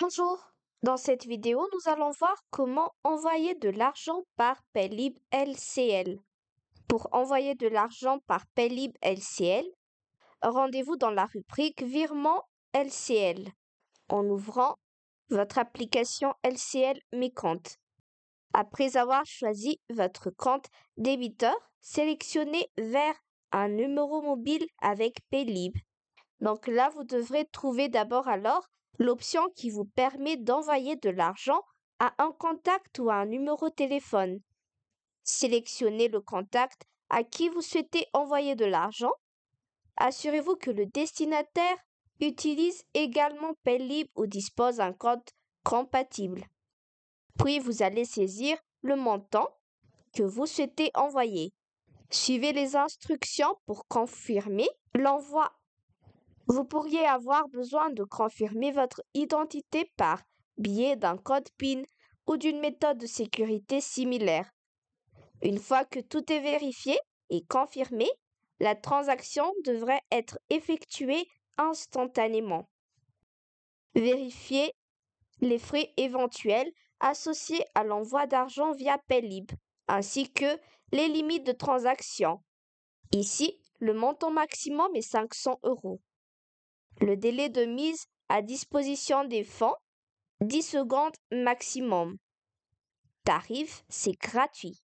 Bonjour, dans cette vidéo, nous allons voir comment envoyer de l'argent par Paylib LCL. Pour envoyer de l'argent par Paylib LCL, rendez-vous dans la rubrique Virement LCL en ouvrant votre application LCL Mes comptes. Après avoir choisi votre compte débiteur, sélectionnez vers un numéro mobile avec Paylib. Donc là, vous devrez trouver d'abord alors l'option qui vous permet d'envoyer de l'argent à un contact ou à un numéro téléphone. Sélectionnez le contact à qui vous souhaitez envoyer de l'argent. Assurez-vous que le destinataire utilise également Paylib ou dispose d'un compte compatible. Puis vous allez saisir le montant que vous souhaitez envoyer. Suivez les instructions pour confirmer l'envoi vous pourriez avoir besoin de confirmer votre identité par biais d'un code PIN ou d'une méthode de sécurité similaire. Une fois que tout est vérifié et confirmé, la transaction devrait être effectuée instantanément. Vérifiez les frais éventuels associés à l'envoi d'argent via Paylib, ainsi que les limites de transaction. Ici, le montant maximum est 500 euros. Le délai de mise à disposition des fonds, 10 secondes maximum. Tarif, c'est gratuit.